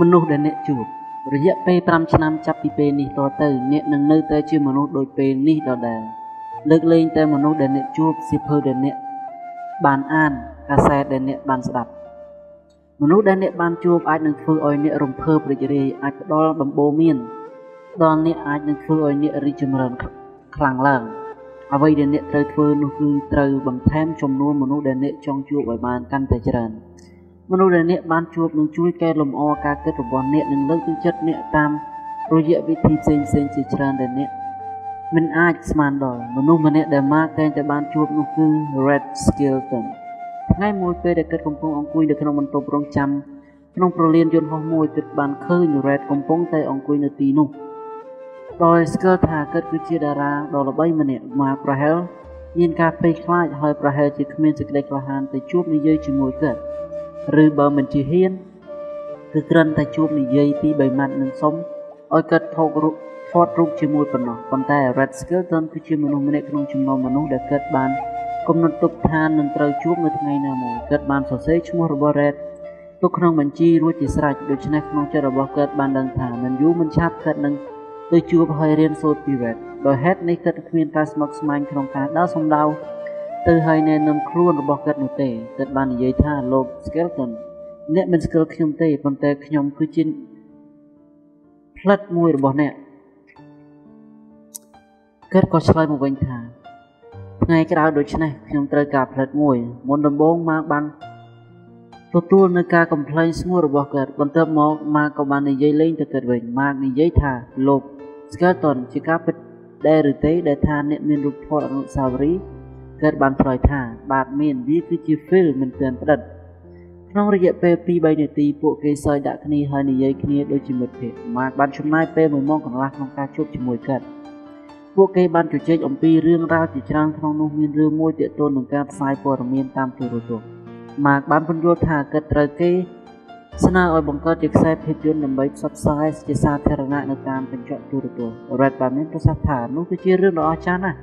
មនុស្សដែលអ្នកជួបរយៈពេល5ឆ្នាំចាប់ពីពេលនេះតទៅអ្នកនឹងនៅតែជាមនុស្សដូចពេលនេះដដែលលើកលែងតែមនុស្សដែលអ្នកជួបសៀវភៅដែលអ្នកបានអានកាសែតដែលអ្នកបានស្ដាប់មនុស្សដែលអ្នកបានជួបអាចនឹងធ្វើឲ្យអ្នករំភើបរីករាយអាចផ្ដល់ដំបូន្មានដល់អ្នកអាចនឹងធ្វើឲ្យអ្នករីកចម្រើនខ្លាំងឡើងអ្វីដែលអ្នកត្រូវធ្វើនោះគឺត្រូវបន្ថែមចំនួនមនុស្សដែលអ្នកចង់ជួបឲ្យបានកាន់តែច្រើន មនុស្សដែលអ្នកបានជួបនឹងជួយកែលម្អការគិតរបស់អ្នកនិងលើកទឹកចិត្តអ្នកតាមរយៈវិធីផ្សេងផ្សេងជាច្រើនដែលអ្នកមិនអាចស្មានដល់មនុស្សម្នាក់ដែលម៉ាកតែងតែបានជួបនោះគឺ Red Skeleton ថ្ងៃមួយពេលដែលគិតកំពុងអង្គុយនៅក្នុងបន្ទប់រងចាំក្នុងប្រលានយន្តហោះមួយគិតបានឃើញ Red កំពុងតែអង្គុយនៅទីនោះដោយស្គាល់ថាគិតគឺជាតារាដ៏ល្បីម្នាក់ម៉ាកប្រហែលមានការភ័យខ្លាចហើយប្រហែលជាគ្មានសេចក្តីក្លាហានទៅជួបនិយាយជាមួយគិត ឬបើមិនជាហ៊ានគឺគ្រាន់តែជួបនិយាយពី3ម៉ាត់នឹងសុំឲ្យកើតថតរូបថតរូបជាមួយប៉ុណ្ណោះប៉ុន្តែ Red Skeleton គឺជាមនុស្សម្នាក់ក្នុងចំណោមមនុស្សដែលកើតបានកំណត់ទុកថានឹងត្រូវជួបនៅថ្ងៃណាមួយកើតបានសរសេរឈ្មោះរបស់ Red ទុកក្នុងបញ្ជីរួចជាស្រេចដូច្នេះក្នុងចិត្តរបស់កើតបានដឹងថាមិនយូរមិនឆាប់កើតនឹងទៅជួបហើយរៀនសូត្រពី Red ដោយហេតុនេះកើតគ្មានការស្មុគស្មាញក្នុងការដើរសំដៅ ទៅហើយណែនាំខ្លួនរបស់គាត់នោះទេគាត់បាននិយាយថាលោក Skeleton អ្នកមិនស្គាល់ខ្ញុំទេប៉ុន្តែខ្ញុំគឺជាផ្លិតមួយរបស់អ្នកគាត់ក៏ឆ្លើយមកវិញថាថ្ងៃក្រោយដូច្នេះខ្ញុំត្រូវការផ្លិតមួយមុនដំបូងមកបានទទួលនៅការកំ pl ែងស្ងួររបស់គាត់បន្ទាប់មកម៉ាក៏បាននិយាយលេងទៅគាត់វិញម៉ានិយាយថាលោក Skeleton ជាការពិតដែរឬទេដែលថាអ្នកមានរូបថតអនុស្សាវរីយ៍ កើតបានឆ្លើយថា បាទមានវាគឺជា feel មិនទាន់ផ្ដិតក្នុងរយៈពេល2-3នាទីពួកគេសើចដាក់គ្នាហើយនិយាយគ្នាដូចជាមិត្តភក្តិម៉ាកបានចំណាយពេល1ម៉ោងកន្លះក្នុងការជួបជាមួយគាត់ពួកគេបានជជែកអំពីរឿងរ៉ាវជាច្រើនក្នុងនោះមានរឿងមួយទាក់ទងនឹងការផ្សាយព័ត៌មានតាមទូរទស្សន៍ម៉ាកបានពន្យល់ថាគាត់ត្រូវគេស្នើឲ្យបង្កើតជាខ្សែភាពយន្តដើម្បីផ្សព្វផ្សាយជាសាធារណៈនៅតាមកញ្ចក់ទូរទស្សន៍ Red បានមានប្រសាសន៍ថានោះគឺជារឿងដ៏អស្ចារ្យណាស់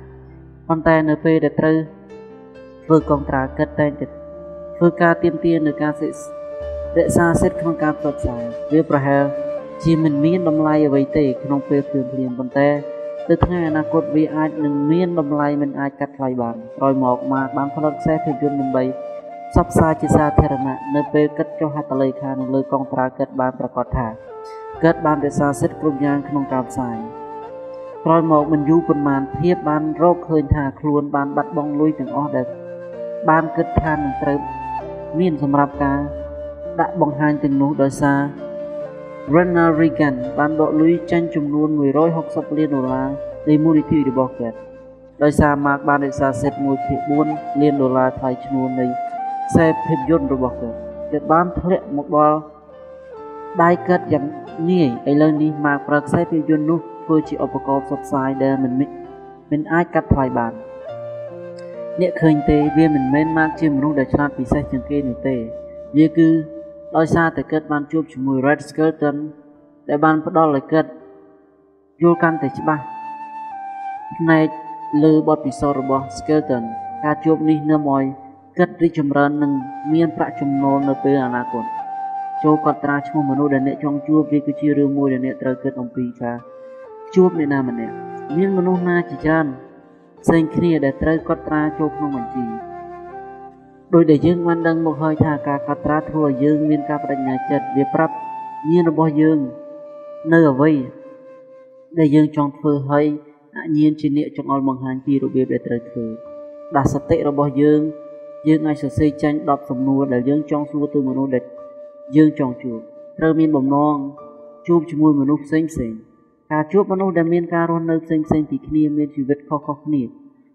ប៉ុន្តែនៅពេលដែលត្រូវធ្វើកងត្រាកិតតែងតែធ្វើការទៀមទានៅការសិក្សារក្សាសិទ្ធិក្នុងការផ្សព្វផ្សាយវាប្រហែលជាមិនមានតម្លៃអ្វីទេក្នុងពេលភ្លាមភ្លាមប៉ុន្តែទៅថ្ងៃអនាគតវាអាចនឹងមានតម្លៃមិនអាចកាត់ថ្លៃបានក្រោយមកមកបានផលិតខ្សែភាពយន្តដើម្បីផ្សព្វផ្សាយជាសាធារណៈនៅពេលគិតចុះហត្ថលេខានៅលើកងត្រាគិតបានប្រកាសថាគិតបានរក្សាសិទ្ធិគ្រប់យ៉ាងក្នុងការផ្សាយ ក្រោយមកមិនយូរប៉ុន្មានភាពបានរកឃើញថាខ្លួនបានបាត់បង់លុយទាំងអស់ដែលបានគិតថានឹងត្រូវមានសម្រាប់ការដាក់បង្ហាញទាំងនោះដោយសារ Ronald Reagan បានដកលុយចាញ់ចំនួន160លានដុល្លារនៃមូលនិធិរបស់គាត់ដោយសារ Mark បានរក្សាសិទ្ធិ1.4លានដុល្លារថ្លៃឈ្នួលនៃខ្សែភាពយន្តរបស់គាត់គាត់បានធ្លាក់មកដល់ដៃគាត់យ៉ាងងាយឥឡូវនេះ Mark ប្រើខ្សែភាពយន្តនោះ ធ្វើជាឧបករណ៍ផ្សព្វផ្សាយដែលមិនមិនអាចកាត់ថ្លៃបានអ្នកឃើញទេវាមិនមែនមកជាមនុស្សដែលឆ្លាតពិសេសជាងគេនោះទេវាគឺដោយសារតែគាត់បានជួបជាមួយ Red Skeleton ដែលបានផ្ដល់ឲ្យគាត់យល់កាន់តែច្បាស់ផ្នែកលើបទពិសោធន៍របស់ Skeleton ការជួបនេះនាំឲ្យគាត់រីកចម្រើននិងមានប្រាក់ចំណូលនៅពេលអនាគតចូលកត់ត្រាឈ្មោះមនុស្សដែលអ្នកចង់ជួបវាគឺជារឿងមួយដែលអ្នកត្រូវគិតអំពីថា ជួបអ្នកណាម្នាក់មានមនុស្សណាជាច្រើនផ្សេងគ្នាដែលត្រូវកត់ត្រាចូលក្នុងបញ្ជីដោយដែលយើងបានដឹងមកហើយថាការកត់ត្រាធ្វើឲ្យយើងមានការបដិញ្ញាចិត្តវាប្រាប់ញាណរបស់យើងនៅអ្វីដែលយើងចង់ធ្វើហើយអញ្ញាណជាអ្នកចង្អុលបង្ហាញពីរបៀបដែលត្រូវធ្វើដាស់សតិរបស់យើងយើងអាចសរសេរចាញ់10សំណួរដែលយើងចង់សួរទៅមនុស្សដែលយើងចង់ជួបត្រូវមានបំណងជួបជាមួយមនុស្សផ្សេងផ្សេង ការជួបមនុស្សដែលមានការរស់នៅផ្សេងផ្សេងពីគ្នាមានជីវិតខុសៗគ្នា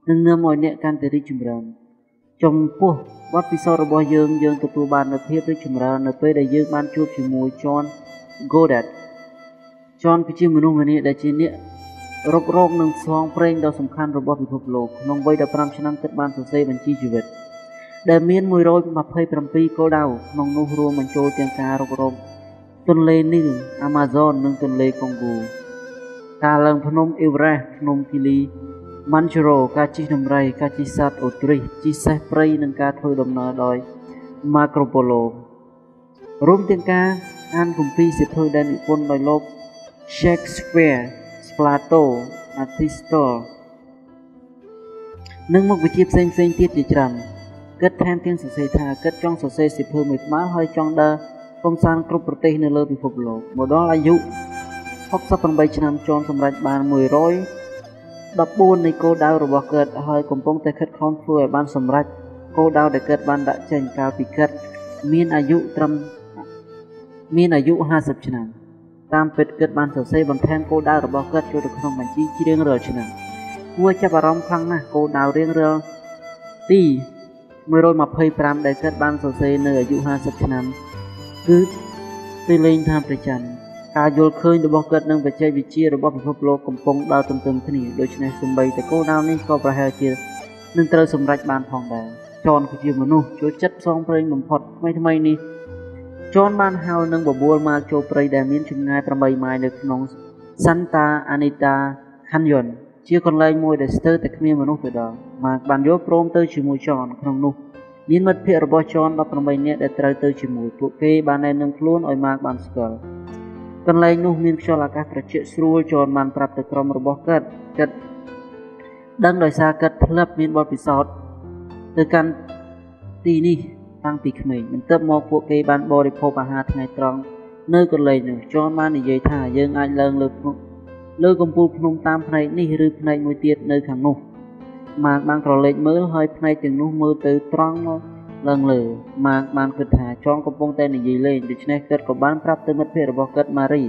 នឹងនាំឲ្យអ្នកកាន់តែរីកចម្រើនចំពោះបទពិសោធន៍របស់យើងយើងទទួលបាននូវភាពរីកចម្រើននៅពេលដែលយើងបានជួបជាមួយ John Goddard John គឺជាមនុស្សម្នាក់ដែលជាអ្នករករោគនឹងស្លងប្រេងដ៏សំខាន់របស់ពិភពលោកក្នុងវ័យ15ឆ្នាំគិតបានសរសេរបញ្ជីជីវិត ដែលមាន127គោលដៅក្នុងនោះរួមបញ្ចូលទាំងការរករោគទន្លេនីល Amazon និងទន្លេកុងហ្គោ ការឡើងភ្នំអ៊ីវរ៉េសភ្នំគីលីម៉ាន់ជរ៉ូការជិះដំរី ការជិះសត្វអូទ្រីសជិះសេះព្រៃនិងការធ្វើដំណើរដោយម៉ាក្រូប៉ូឡូរួមទាំងការអានគម្ពីរសិភើដែលនិពន្ធដោយលោក Shakespeare Plato Aristotle និងមុខវិជ្ជាផ្សេងផ្សេងទៀតជាច្រើនគិតថែមទាំងសរសេរថាគិតចង់សរសេរសិភើមួយក្បាលហើយចង់ដើរកំសាន្តគ្រប់ប្រទេសនៅលើពិភពលោកមកដល់អាយុ 68ឆ្នាំជន់សម្រេចបាន114នៃគោលដៅរបស់គាត់ហើយកំពុងតែខិតខំធ្វើឲ្យបានសម្រេចគោលដៅដែលគាត់បានដាក់ចេញកាលពីគាត់មានអាយុត្រឹមមានអាយុ50ឆ្នាំតាមពិតគាត់បានសរសេរបន្ថែមគោលដៅរបស់គាត់ចូលទៅក្នុងបញ្ជីជ្រៀងរាល់ឆ្នាំគួរចាប់អារម្មណ៍ខ្លាំងណាស់គោលដៅរៀងរាល់ទី125ដែលគាត់បានសរសេរនៅអាយុ50ឆ្នាំគឺទីលេងថាប្រច័ន ការយល់ឃើញរបស់គាត់នឹងបច្ចេកវិទ្យារបស់ពិភពលោកកំពុងដើរទន្ទឹមគ្នាដូច្នេះសម្បីតែគោលដៅនេះក៏ប្រហែលជានឹងត្រូវសម្រេចបានផងដែរចនគឺជាមនុស្សចូលចិត្តផ្សងព្រេងបំផុតថ្មីថ្មីនេះចនបានហៅនឹងបបួលមកចូលព្រៃដែលមានចម្ងាយ8ម៉ាយនៅក្នុង Santa Anita Canyon ជាកន្លែងមួយដែលស្ទើរតែគ្មានមនុស្សទៅដល់ម៉ាកបានយកព្រមទៅជាមួយចនក្នុងនោះមានមិត្តភ័ក្តិរបស់ចន18នាក់ដែលត្រូវទៅជាមួយពួកគេបានណែនាំខ្លួនឲ្យម៉ាកបានស្គាល់ កន្លែងនោះមានខ្យល់អាកាសត្រជាក់ស្រួលចនបានប្រាប់ទៅក្រុមរបស់គាត់គាត់ដឹងដោយសារគាត់ធ្លាប់មានបទពិសោធន៍ទៅកាន់ទីនេះតាំងពីក្មេងបន្ទាប់មកពួកគេបានបរិភោគអាហារថ្ងៃត្រង់នៅកន្លែងនោះចនបាននិយាយថាយើងអាចឡើងលើភ្នំលើកំពូលភ្នំតាមផ្នែកនេះឬផ្នែកមួយទៀតនៅខាងនោះម៉ាកបានក្រឡេកមើលហើយផ្នែកទាំងនោះមើលទៅត្រង់មក ឡើងលើម៉ាកបានគិតថាចងកំពុងតែនិយាយលេងដូច្នេះគាត់ក៏បានប្រាប់ទៅមិត្តភ័ក្តិរបស់គាត់ម៉ារី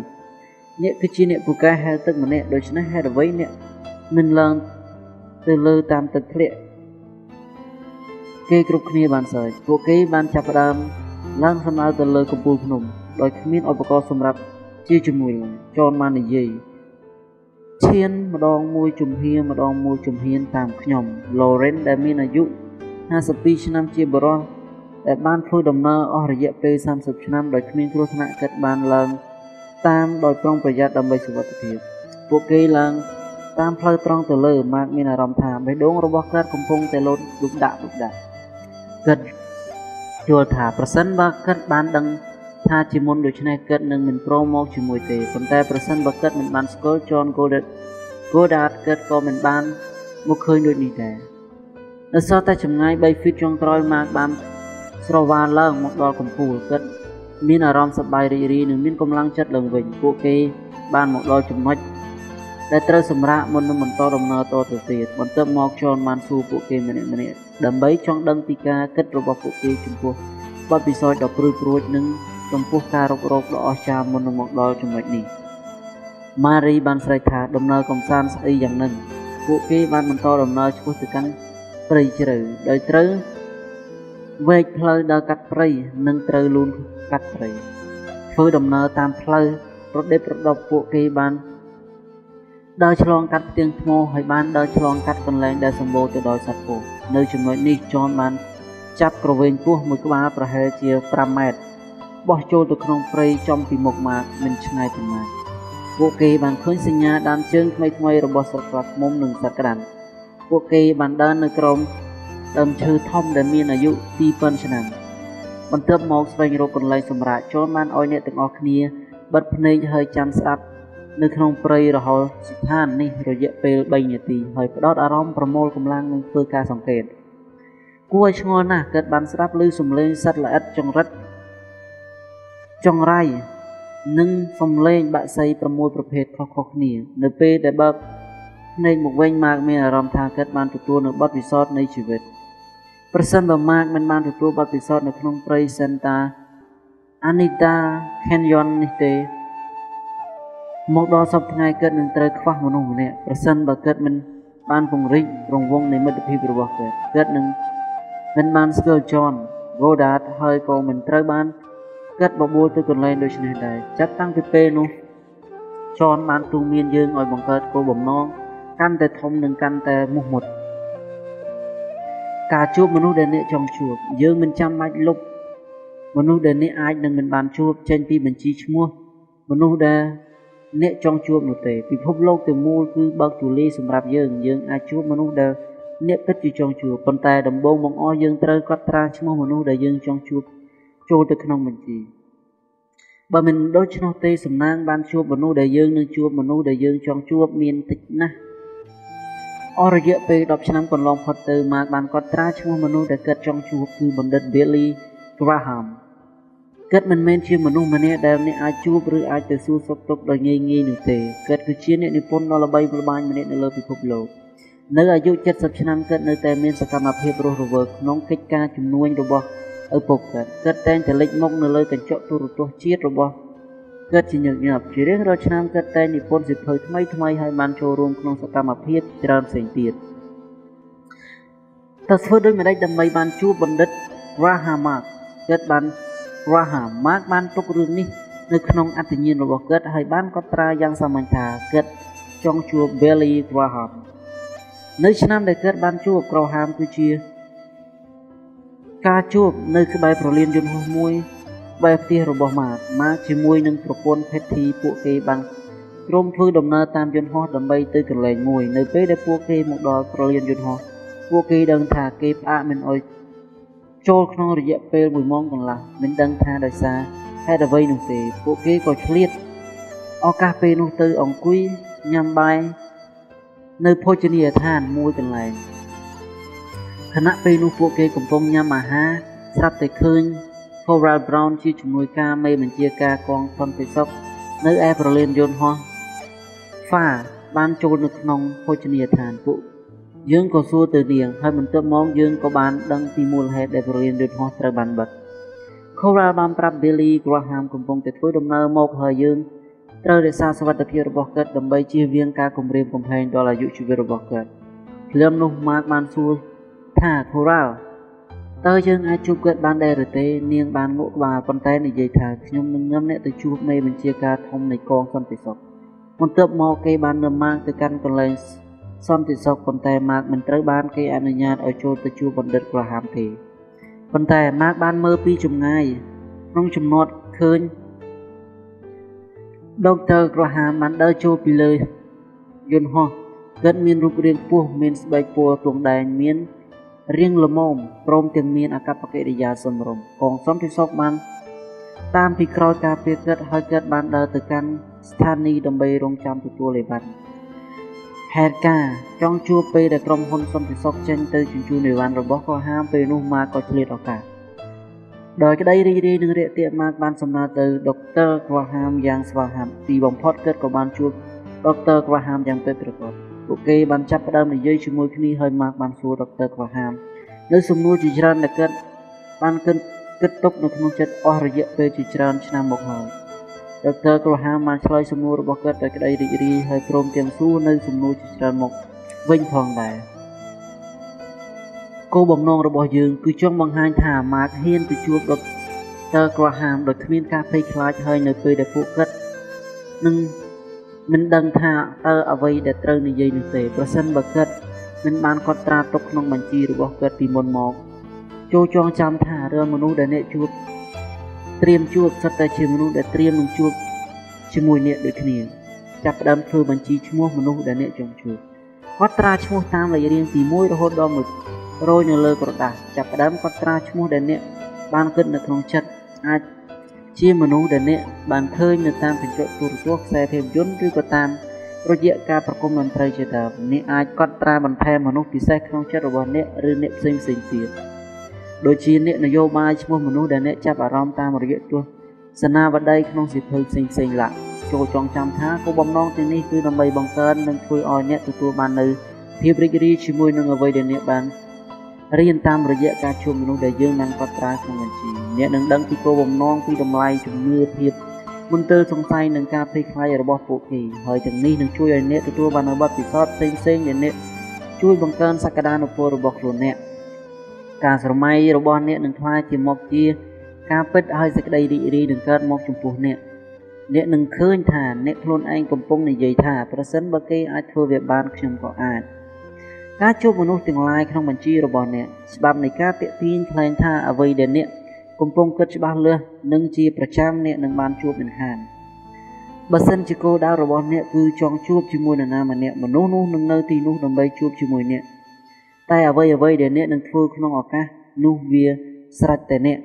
អ្នកគឺជាអ្នកពូកែហែលទឹកម្នាក់ដូច្នេះហេតុអ្វីអ្នកមិនឡើងទៅលើតាមទឹកធ្លាក់គេគ្រប់គ្នាបានសើចពួកគេបានចាប់ផ្ដើមឡើងសំដៅទៅលើកំពូលភ្នំដោយគ្មានឧបករណ៍សម្រាប់ជាជាមួយចនបាននិយាយឈានម្ដងមួយជំហានម្ដងមួយជំហានតាមខ្ញុំ Lauren ដែលមានអាយុ 52ឆ្នាំជាបរិសុទ្ធដែលបានធ្វើដំណើរអស់រយៈពេល30ឆ្នាំដោយគ្មានគ្រោះថ្នាក់កើតបានឡើងតាមដោយប្រុងប្រយ័ត្នដើម្បីសុវត្ថិភាពពួកគេឡើងតាមផ្លូវត្រង់ទៅលើម៉ាកមានអារម្មណ៍ថាបេះដូងរបស់គាត់កំពុងតែលោតឌុកដាក់ឌុកដាក់គាត់យល់ថាប្រសិនបើគាត់បានដឹងថាជាមុនដូច្នេះគាត់នឹងមិនព្រមមកជាមួយទេប៉ុន្តែប្រសិនបើគាត់មិនបានស្គាល់ John Goddard Goddard គាត់ក៏មិនបានមកឃើញដូចនេះដែរ នៅសល់តែចម្ងាយ3 feet ចុងក្រោយម៉ាកបានស្រវាឡើងមកដល់កំពូលគាត់មានអារម្មណ៍សប្បាយរីករាយនិងមានកម្លាំងចិត្តឡើងវិញពួកគេបានមកដល់ចំណុចដែលត្រូវសម្រាកមុននឹងបន្តដំណើរតទៅទៀតបន្ទាប់មកចនបានសួរពួកគេម្នាក់ម្នាក់ដើម្បីចង់ដឹងពីការគិតរបស់ពួកគេចំពោះបទពិសោធន៍ដ៏ព្រឺព្រួចនិងចំពោះការរុករកដ៏អស្ចារ្យមុននឹងមកដល់ចំណុចនេះម៉ារីបានស្រែកថាដំណើរកំសាន្តស្អីយ៉ាងនឹងពួកគេបានបន្តដំណើរឆ្ពោះទៅកាន់ ព្រៃជ្រៅដោយត្រូវវែកផ្លូវដើរកាត់ព្រៃនិងត្រូវលូនកាត់ព្រៃធ្វើដំណើរតាមផ្លូវប្រដេបប្រដប់ពួកគេបានដើរឆ្លងកាត់ផ្ទាំងថ្មហើយបានដើរឆ្លងកាត់កន្លែងដែលសម្បូរទៅដោយសត្វពស់នៅចំណុចនេះចនបានចាប់ក្រវែងពស់មួយក្បាលប្រហែលជា5ម៉ែត្របោះចូលទៅក្នុងព្រៃចំពីមុខម៉ាកមិនឆ្ងាយប៉ុន្មានពួកគេបានឃើញសញ្ញាដានជើងថ្មីៗរបស់សត្វក្រាត់មុំនិងសត្វក្រាន់ ពួកគេបានដើរនៅក្រោមដើមឈើធំដែលមានអាយុ2000ឆ្នាំបន្ទាប់មកស្វែងរកកន្លែងសម្រាកចូលបានឲ្យអ្នកទាំងអស់គ្នាបិទភ្នែកហើយចាំស្ដាប់នៅក្នុងព្រៃរហោស្ថាននេះរយៈពេល3នាទីហើយផ្ដោតអារម្មណ៍ប្រមូលកម្លាំងនិងធ្វើការសង្កេតគួរឲ្យឆ្ងល់ណាស់កើតបានស្ដាប់ឮសំឡេងសត្វល្អិតចង្រិតចង្រៃនិងសំឡេងបាក់សី6ប្រភេទខុសៗគ្នា នៅពេលដែលបើក ភ្នែកមកវិញម៉ាកមានអារម្មណ៍ថាគាត់បានទទួលនូវបទពិសោធន៍នៃជីវិតប្រសិនបើម៉ាកមិនបានទទួលបទពិសោធន៍នៅក្នុងព្រៃសិនតាអានីតាខេនយ៉ននេះទេមកដល់សពថ្ងៃគាត់នឹងត្រូវខ្វះមនុស្សម្នាក់ប្រសិនបើគាត់មិនបានពង្រីករង្វង់នៃមិត្តភាពរបស់គាត់គាត់នឹងមិនបានស្គាល់ John Goddard ហើយក៏មិនត្រូវបានកាត់បបួលទៅកន្លែងដូចនេះដែរចាប់តាំងពីពេលនោះចនបានទូមានយើងឲ្យបង្កើតគោលបំណង កាន់តែធំនិងកាន់តែមុះមុតការជួបមនុស្សដែលអ្នកចង់ជួប យើងមិនចាំបាច់លុបមនុស្សដែលអ្នកអាចនឹងមិនបានជួបចេញពីបញ្ជីឈ្មោះមនុស្សដែលអ្នកចង់ជួបនោះទេពិភពលោកទាំងមូលគឺបើកទូលាយសម្រាប់យើងយើងអាចជួបមនុស្សដែលអ្នកពិតជាចង់ជួបប៉ុន្តែដំបូងបង្អស់យើងត្រូវកត់ត្រាឈ្មោះមនុស្សដែលយើងចង់ជួបចូលទៅក្នុងបញ្ជីបើមិនដូច្នោះទេសំណាងបានជួបមនុស្សដែលយើងនឹងជួបមនុស្សដែលយើងចង់ជួបមានតិចណាស់ អស់រយៈពេល10ឆ្នាំកន្លងផុតទៅម៉ាកបានកត់ត្រាឈ្មោះមនុស្សដែលគាត់ចង់ជួបគឺបណ្ឌិត Billy Graham គាត់មិនមែនជាមនុស្សម្នាក់ដែលអ្នកអាចជួបឬអាចទៅសួរសុខទុក្ខដោយងាយងាយនោះទេគាត់គឺជាអ្នកនិពន្ធដ៏ល្បីល្បាញម្នាក់នៅលើពិភពលោកនៅអាយុ70ឆ្នាំគាត់នៅតែមានសកម្មភាពរស់រវើកក្នុងកិច្ចការជំនួញរបស់ឪពុកគាត់គាត់តែងតែលេចមុខនៅលើកញ្ចក់ទូរទស្សន៍ជាតិរបស់ គាត់ជាញឹកញាប់ជារៀងរាល់ឆ្នាំគាត់តែងនិពន្ធសៀវភៅថ្មីថ្មីហើយបានចូលរួមក្នុងសកម្មភាពច្រើនផ្សេងទៀតតើធ្វើដូចម្តេចដើម្បីបានជួបបណ្ឌិត Rahamak គាត់បាន Rahamak បានទុករឿងនេះនៅក្នុងអត្តញ្ញាណរបស់គាត់ហើយបានកត់ត្រាយ៉ាងសាមញ្ញថាគាត់ចង់ជួប Billy Graham នៅឆ្នាំដែលគាត់បានជួប Graham គឺជា ការជួបនៅក្បែរប្រលានយន្តហោះមួយ បែបផ្ទះរបស់ម៉ាកម៉ាកជាមួយនឹងប្រពន្ធផេធីពួកគេបានក្រុមធ្វើដំណើរតាមយន្តហោះដើម្បីទៅកន្លែងមួយ នៅពេលដែលពួកគេមកដល់ប្រលានយន្តហោះពួកគេដឹងថាគេផ្អាកមិនអោយចូលក្នុងរយៈពេល1ម៉ោងកន្លះមិនដឹងថាដោយសារហេតុអ្វីនោះទេពួកគេក៏ឆ្លៀតឱកាសពេលនោះទៅអង្គុយញ៉ាំបាយនៅភោជនីយដ្ឋានមួយកន្លែងខណៈពេលនោះពួកគេកំពុងញ៉ាំអាហារស្រាប់តែឃើញ Coral Brown ជាជំនួយការមេបញ្ជាការកងសន្តិសុខនៅឯប្រលានយន្តហោះ Fa បានចូលនៅក្នុងភោជនីយដ្ឋានពួកយើងក៏សួរទៅនាងហើយបន្ទាប់មកយើងក៏បានដឹងពីមូលហេតុដែលប្រលានយន្តហោះត្រូវបានបិទ Coral បានប្រាប់ Billy Graham កំពុងតែធ្វើដំណើរមកហើយយើងត្រូវរក្សាសុវត្ថិភាពរបស់គាត់ដើម្បីជៀសវាងការគំរាមកំហែងដល់អាយុជីវិតរបស់គាត់ភ្លាមនោះ Mark បានសួរថា Coral តើយើងអាចជួបគាត់បានដែរឬទេនាងបានងក់ក្បាលប៉ុន្តែនិយាយថាខ្ញុំនឹងនាំអ្នកទៅជួបមេបញ្ជាការធំនៃកងសន្តិសុខបន្ទាប់មកគេបាននាំម៉ាកទៅកាន់កន្លែងសន្តិសុខប៉ុន្តែម៉ាកមិនត្រូវបានគេអនុញ្ញាតឲ្យចូលទៅជួបបណ្ឌិតក្រហាមទេប៉ុន្តែម៉ាកបានមើលពីចម្ងាយក្នុងចំណត់ឃើញដុកទ័រក្រហាមបានដើរចូលពីលើយន្តហោះគាត់មានរូបរាងពោះមានស្បែកពណ៌ទងដែងមាន រៀងល្មមព្រមទាំងមានអកប្បកិរិយាសមរម្យកងសន្តិសុខបាន តាមពីក្រោយការពារគាត់ហើយគាត់បានដើរទៅកាន់ស្ថានីយ៍ដើម្បីរងចាំទទួលលេបាត់ហេតុការចង់ជួបពេលដែលក្រុមហ៊ុនសន្តិសុខចេញទៅជញ្ជូនអីវ៉ាន់របស់ក៏ហាមពេលនោះម៉ាក៏ឆ្លៀតឱកាសដោយក្តីរីករាយនឹងរាកទាកម៉ាកបានសំណើទៅដុកទ័រក្វាហាមយ៉ាងស្វាហាប់ទីបំផុតគាត់ក៏បានជួបដុកទ័រក្វាហាមយ៉ាងពិតប្រាកដ ពួកគេបានចាប់ផ្ដើមនិយាយជាមួយគ្នាហើយម៉ាកបានសួរដុកទ័រក្វាហាមនៅសំណួរជាច្រើនដែលគាត់បានគិតគិតទុកនៅក្នុងចិត្តអស់រយៈពេលជាច្រើនឆ្នាំមកហើយដុកទ័រក្វាហាមបានឆ្លើយសំណួររបស់គាត់ដោយក្តីរីករាយហើយព្រមទាំងសួរនៅសំណួរជាច្រើនមកវិញផងដែរគោលបំណងរបស់យើងគឺចង់បង្ហាញថាម៉ាកហ៊ានទៅជួបដុកទ័រក្រាហាមដោយគ្មានការភ័យខ្លាចហើយនៅពេលដែលពួកគាត់នឹង មិនដឹងថាតើអ្វីដែលត្រូវនិយាយនោះទេប្រសិនបើគាត់មិនបានកត់ត្រាទុកក្នុងបញ្ជីរបស់គាត់ពីមុនមកចូលចងចាំថារាល់មនុស្សដែលអ្នកជួបត្រៀមជួបសិតតែជាមនុស្សដែលត្រៀមនឹងជួបជាមួយអ្នកដូចគ្នាចាប់ផ្ដើមធ្វើបញ្ជីឈ្មោះមនុស្សដែលអ្នកចង់ជួបកត់ត្រាឈ្មោះតាមលេខរៀងពី1រហូតដល់1រយនៅលើក្រដាសចាប់ផ្ដើមកត់ត្រាឈ្មោះដែលអ្នកបានគិតនៅក្នុងចិត្តអាច ជាមនុស្សដែលអ្នកបានឃើញនៅតាមកញ្ចក់ទូរទស្សន៍ខ្សែភាពយន្តឬក៏តាមរយៈការប្រគំតន្ត្រីជាដើមអ្នកអាចកត់ត្រាបន្ថែមមនុស្សពិសេសក្នុងចិត្តរបស់អ្នកឬអ្នកផ្សេងផ្សេងទៀតដូចជាអ្នកនយោបាយឈ្មោះមនុស្សដែលអ្នកចាប់អារម្មណ៍តាមរយៈទស្សនាវដ្តីក្នុងសិភៅផ្សេងផ្សេងឡាចូលចងចាំថាគោលបំណងទាំងនេះគឺដើម្បីបង្កើននិងធ្វើឲ្យអ្នកទទួលបាននូវភាពរីករាយជាមួយនឹងអ្វីដែលអ្នកបាន រៀនតាមរយៈការជួបមនុស្សដែលយើងបានកត់ត្រាក្នុងបញ្ជីអ្នកនឹងដឹងពីគោលបំណងពីតម្លៃជំនឿភាពមន្ទិលសង្ស័យនឹងការភ័យខ្លាចរបស់ពួកគេហើយទាំងនេះនឹងជួយឲ្យអ្នកទទួលបាននូវបទពិសោធន៍ផ្សេងផ្សេងដែលអ្នកជួយបង្កើនសក្តានុពលរបស់ខ្លួនអ្នកការស្រមៃរបស់អ្នកនឹងក្លាយជាមកជា ការពិតឲ្យសេចក្តីរីករាយនឹងកើតមកចំពោះអ្នកអ្នកនឹងឃើញថាអ្នកខ្លួនឯងកំពុងនិយាយថាប្រសិនបើគេអាចធ្វើវាបានខ្ញុំក៏អាច ការជួបមនុស្សទាំងឡាយក្នុងបញ្ជីរបស់អ្នកច្បាប់នៃការតាក់ទាញថ្លែងថាអ្វីដែលអ្នកកំពុងគិតច្បាស់លាស់និងជាប្រចាំអ្នកនឹងបានជួបមិនខានបើសិនជាគោលដៅរបស់អ្នកគឺចង់ជួបជាមួយនរណាម្នាក់មនុស្សនោះនឹងនៅទីនោះដើម្បីជួបជាមួយអ្នកតែអ្វីអ្វីដែលអ្នកនឹងធ្វើក្នុងឱកាសនោះវាស្រេចតែអ្នក